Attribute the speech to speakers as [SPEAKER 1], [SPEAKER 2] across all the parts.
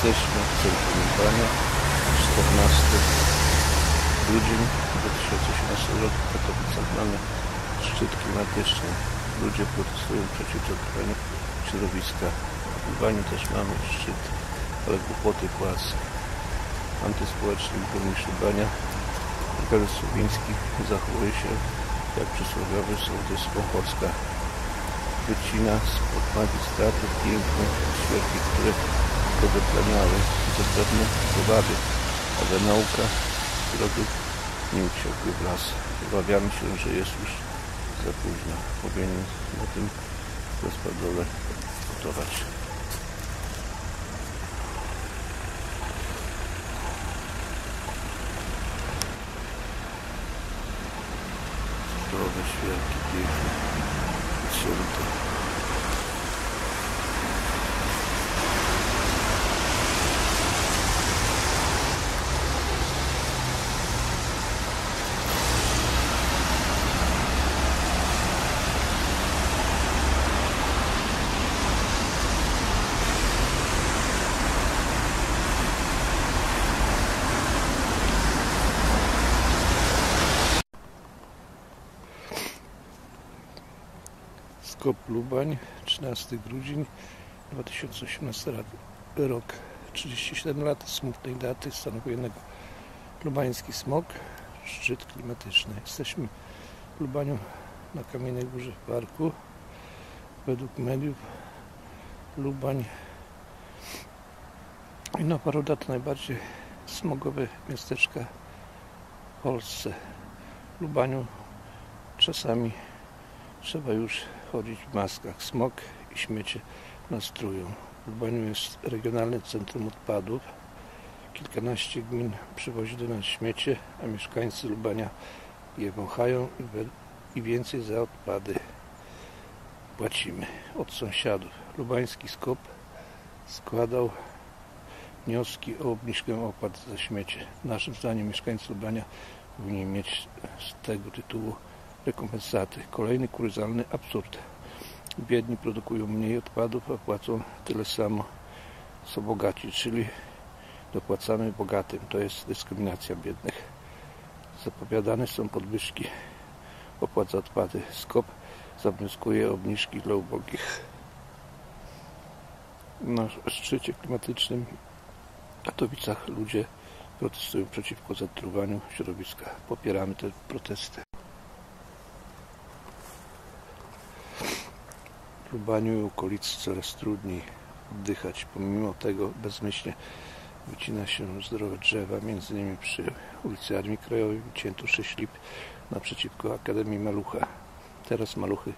[SPEAKER 1] Jesteśmy w centrum Lubania, 14 grudzień 2018 roku w Katowicach mamy szczyt klimatyczny. Ludzie protestują przeciw zatrwaniu środowiska. W Lubaniu też mamy szczyt, ale głupoty płacy. Antyspołeczny burmistrz Lubania, Michał Słubiński zachowuje się jak przysłowiowy sołtys Pochocka. Wycina spod magistratu piękne świerki, które go dotleniały. Zapewne powady, ale nauka produkt nie uciekły w las. Obawiamy się, że jest już za późno. Powinien na tym rozpadole gotować. Zdrowe świerki piękne. Cięte. Skop Lubań, 13 grudzień 2018 lat- rok. 37 lat smutnej daty stanowi jednak lubański smog, szczyt klimatyczny. Jesteśmy w Lubaniu na Kamiennej Górze w parku. Według mediów Lubań i na paru dat najbardziej smogowe miasteczka w Polsce. W Lubaniu czasami Trzeba już chodzić w maskach. Smog i śmiecie nas trują. Jest regionalne centrum odpadów. Kilkanaście gmin przywozi do nas śmiecie, a mieszkańcy Lubania je wąchają i więcej za odpady płacimy od sąsiadów. Lubański skop składał wnioski o obniżkę opłat za śmiecie. Naszym zdaniem mieszkańcy Lubania powinni mieć z tego tytułu rekompensaty. Kolejny kuriozalny absurd. Biedni produkują mniej odpadów, a płacą tyle samo co bogaci, czyli dopłacamy bogatym. To jest dyskryminacja biednych. Zapowiadane są podwyżki opłat za odpady. SKOP zawnioskuje obniżki dla ubogich. Na szczycie klimatycznym w Katowicach ludzie protestują przeciwko zatruwaniu środowiska. Popieramy te protesty. W Lubaniu i okolicy coraz trudniej oddychać. Pomimo tego bezmyślnie wycina się zdrowe drzewa, między innymi przy ulicy Armii Krajowej wycięto 6 lip naprzeciwko Akademii Malucha. Teraz maluchy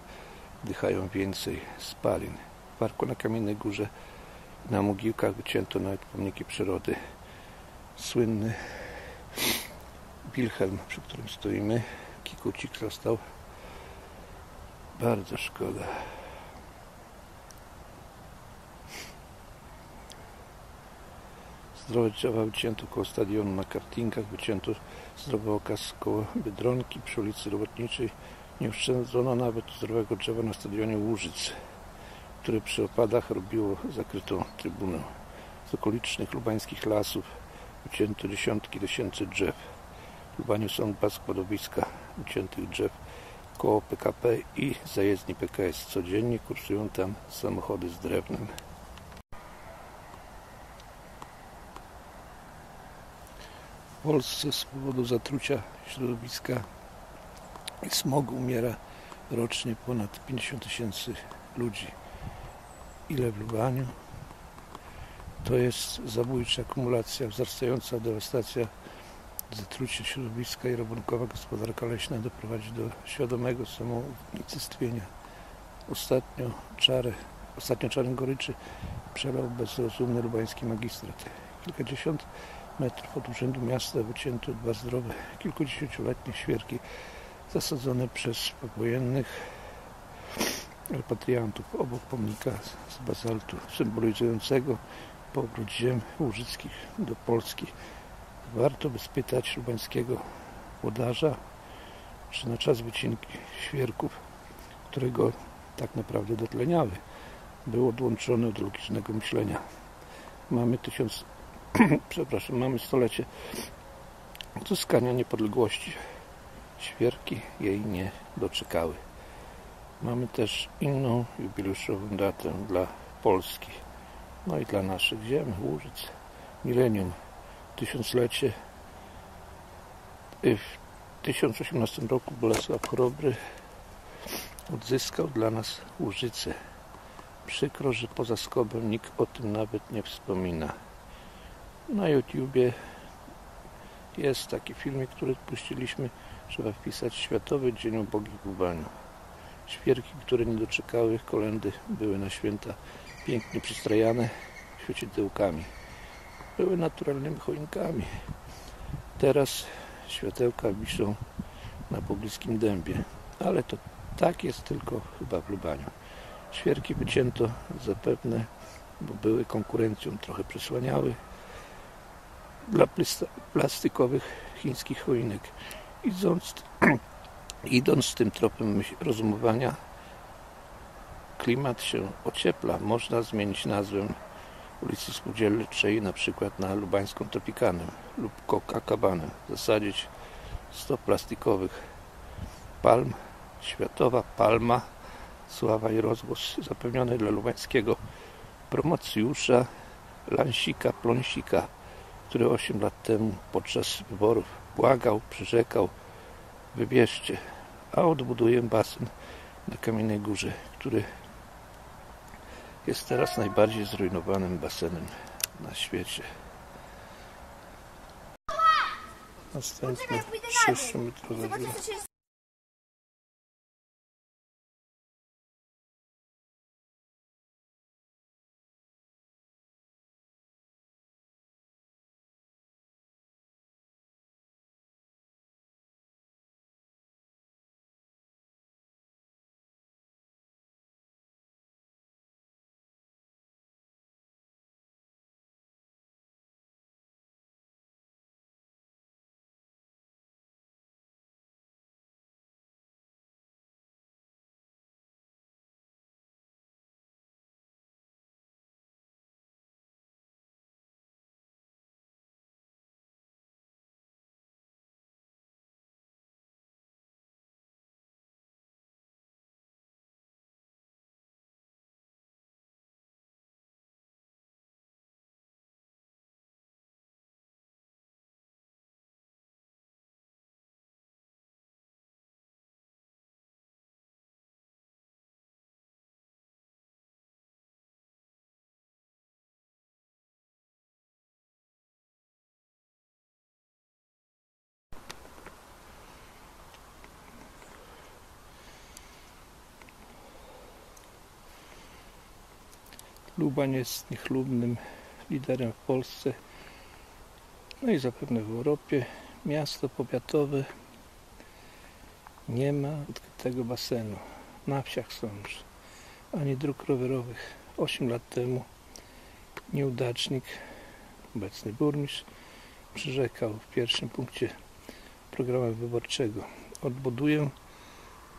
[SPEAKER 1] wdychają więcej spalin. W parku na Kamiennej Górze na Mogiłkach wycięto nawet pomniki przyrody. Słynny Wilhelm, przy którym stoimy, Kikucik został. Bardzo szkoda. Zdrowe drzewa wycięto koło stadionu na kartinkach, wycięto zdrowy okaz koło Biedronki przy ulicy Robotniczej. Nie uszczędzono nawet zdrowego drzewa na stadionie Łużyc, które przy opadach robiło zakrytą trybunę. Z okolicznych lubańskich lasów wycięto dziesiątki tysięcy drzew. W Lubaniu są dwa składowiska wyciętych drzew koło PKP i zajezdni PKS. Codziennie kursują tam samochody z drewnem. Polsce z powodu zatrucia środowiska i smogu umiera rocznie ponad 50 tysięcy ludzi. Ile w Lubaniu? To jest zabójcza akumulacja, wzrastająca dewastacja, zatrucie środowiska i rabunkowa gospodarka leśna doprowadzi do świadomego samounicestwienia. Ostatnio czarę, ostatnio czarę goryczy przelał bezrozumny lubański magistrat. Kilkadziesiąt metrów od urzędu miasta wycięto dwa zdrowe, kilkudziesięcioletnie świerki zasadzone przez powojennych repatriantów obok pomnika z bazaltu symbolizującego powrót ziem łużyckich do Polski. Warto by spytać lubańskiego włodarza, czy na czas wycinki świerków, które go tak naprawdę dotleniały, był odłączony od logicznego myślenia. Mamy tysiąc, przepraszam, mamy stolecie odzyskania niepodległości. Świerki jej nie doczekały. Mamy też inną jubileuszową datę dla Polski, no i dla naszych ziem, Łużyc. Milenium, tysiąclecie. W 1018 roku Bolesław Chrobry odzyskał dla nas Łużycę. Przykro, że poza skobem nikt o tym nawet nie wspomina. Na YouTubie jest taki filmik, który puściliśmy. Trzeba wpisać Światowy Dzień Ubogich w Lubaniu. Świerki, które nie doczekały kolendy, były na święta pięknie przystrajane świecidełkami. Były naturalnymi choinkami. Teraz światełka wiszą na pobliskim dębie. Ale to tak jest tylko chyba w Lubaniu. Świerki wycięto zapewne, bo były konkurencją, trochę przysłaniały dla plastikowych chińskich choinek. Idąc, idąc tym tropem rozumowania, klimat się ociepla. Można zmienić nazwę ulicy Spółdzielczej na przykład na Lubańską Tropikanem lub Coca-Cabanę. Zasadzić 100 plastikowych palm. Światowa palma, sława i rozgłos zapewniony dla lubańskiego promocjusza Lansika Pląsika który 8 lat temu podczas wyborów błagał, przyrzekał, wybierzcie, a odbuduję basen na Kamiennej Górze, który jest teraz najbardziej zrujnowanym basenem na świecie. Następny 6-metrowa dziura. Lubań jest niechlubnym liderem w Polsce, no i zapewne w Europie. Miasto powiatowe nie ma odkrytego basenu. Na wsiach są już ani dróg rowerowych. 8 lat temu nieudacznik, obecny burmistrz, przyrzekał w pierwszym punkcie programu wyborczego. Odbuduję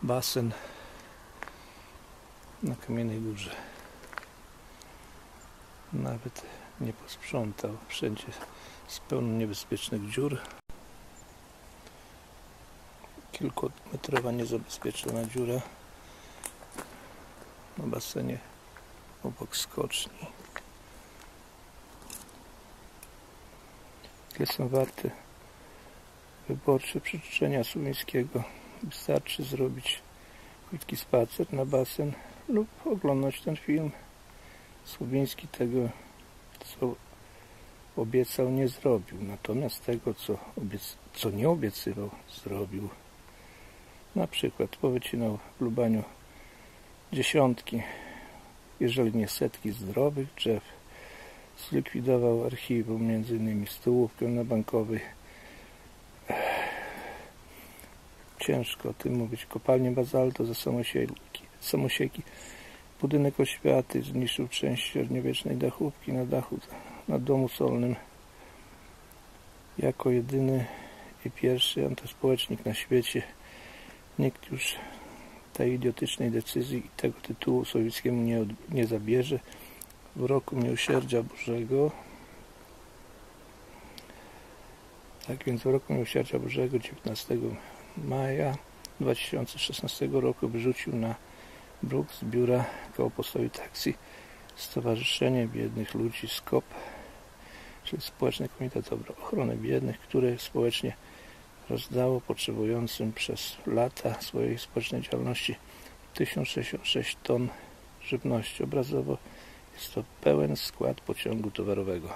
[SPEAKER 1] basen na Kamiennej Górze nawet nie posprzątał. Wszędzie jest pełno niebezpiecznych dziur. Kilkumetrowa niezabezpieczona dziura na basenie obok skoczni. Ile są warte wyborcze przyczyczenia Sumińskiego? Wystarczy zrobić krótki spacer na basen lub oglądać ten film. Słowiński tego, co obiecał, nie zrobił. Natomiast tego, co, co nie obiecywał, zrobił. Na przykład powycinał w Lubaniu dziesiątki, jeżeli nie setki zdrowych drzew. Zlikwidował archiwum, innymi stołówkę na bankowej. Ciężko o tym mówić. Kopalnie bazalto za samosieki Budynek oświaty zniszczył część średniowiecznej dachówki na dachu na domu solnym. Jako jedyny i pierwszy antyspołecznik na świecie nikt już tej idiotycznej decyzji i tego tytułu sowieckiemu nie, nie zabierze. w roku Miłosierdzia Bożego. Tak więc w roku Miłosierdzia Bożego 19 maja 2016 roku wyrzucił na bruk z biura koło postoju taksji Stowarzyszenie Biednych Ludzi SKOP, czyli Społeczny Komitet Ochrony Biednych, które społecznie rozdało potrzebującym przez lata swojej społecznej działalności 1066 ton żywności. Obrazowo jest to pełen skład pociągu towarowego.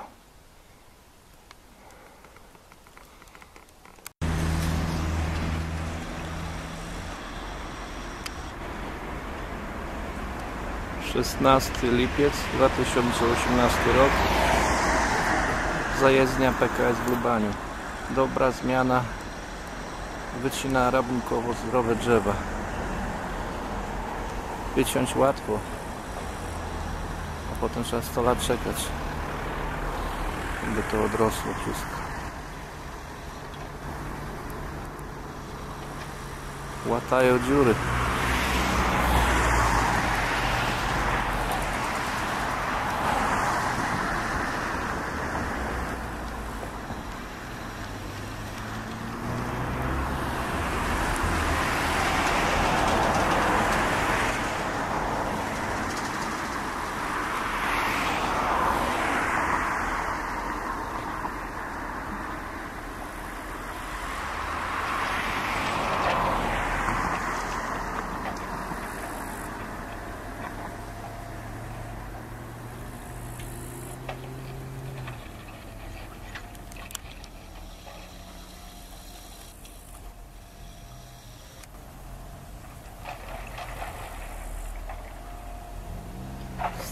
[SPEAKER 1] Szesnasty lipiec 2018 rok. Zajezdnia PKS w Lubaniu. Dobra zmiana. Wycina rabunkowo zdrowe drzewa. Wyciąć łatwo A potem trzeba 100 lat czekać By to odrosło wszystko. Łatają dziury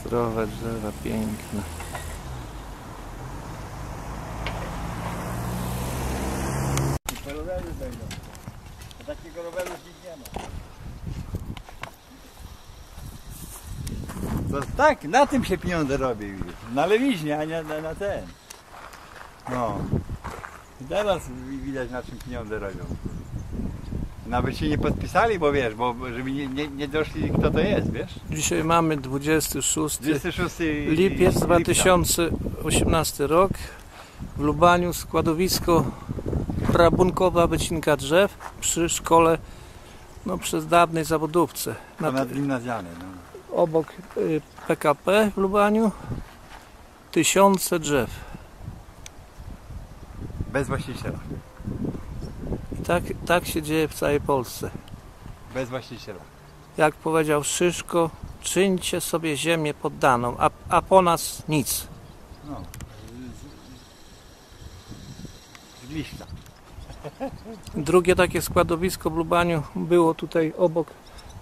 [SPEAKER 1] Zdrowe drzewa, piękne.
[SPEAKER 2] A takiego roweru już nie ma. To tak, na tym się pieniądze robi. Na lewiźnie, a nie na, na ten. No. I teraz wi- widać na czym pieniądze robią. Nawet się nie podpisali, bo wiesz, bo żeby nie, nie, nie doszli kto to jest, wiesz?
[SPEAKER 1] Dzisiaj mamy 26
[SPEAKER 2] 26
[SPEAKER 1] lipiec
[SPEAKER 2] lipca.
[SPEAKER 1] 2018 rok. W Lubaniu składowisko rabunkowa wycinka drzew przy szkole, no przez dawnej zawodówce. Na,
[SPEAKER 2] Ponadgimnazjalne, no.
[SPEAKER 1] obok y, PKP w Lubaniu tysiące drzew.
[SPEAKER 2] Bez właściciela.
[SPEAKER 1] Tak, tak się dzieje w całej Polsce.
[SPEAKER 2] Bez właściciela.
[SPEAKER 1] Jak powiedział Szyszko, czyńcie sobie ziemię poddaną, a, a po nas nic.
[SPEAKER 2] No. Z, z liścia.
[SPEAKER 1] Drugie takie składowisko w Lubaniu było tutaj obok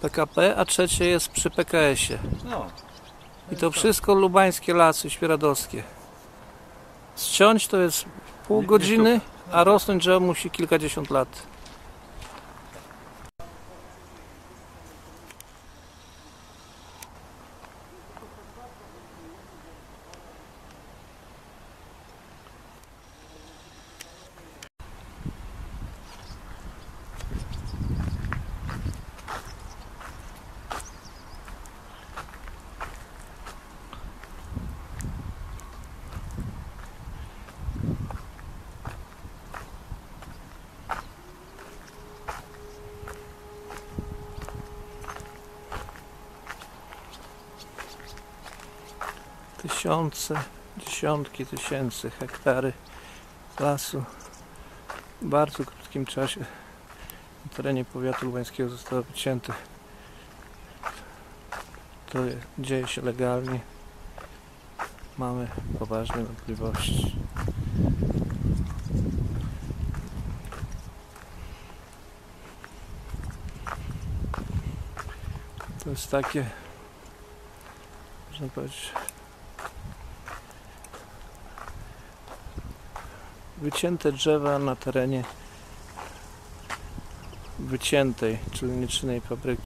[SPEAKER 1] PKP, a trzecie jest przy PKS-ie.
[SPEAKER 2] No.
[SPEAKER 1] I to wszystko lubańskie lasy świeradowskie. Ściąć to jest pół godziny, a rosnąć drzewo musi kilkadziesiąt lat. Tysiące, dziesiątki tysięcy hektary lasu w bardzo krótkim czasie na terenie powiatu lubańskiego zostało wycięte. To je- dzieje się legalnie. Mamy poważne wątpliwości. To jest takie, można powiedzieć, wycięte drzewa na terenie wyciętej, czyli nieczynnej fabryki.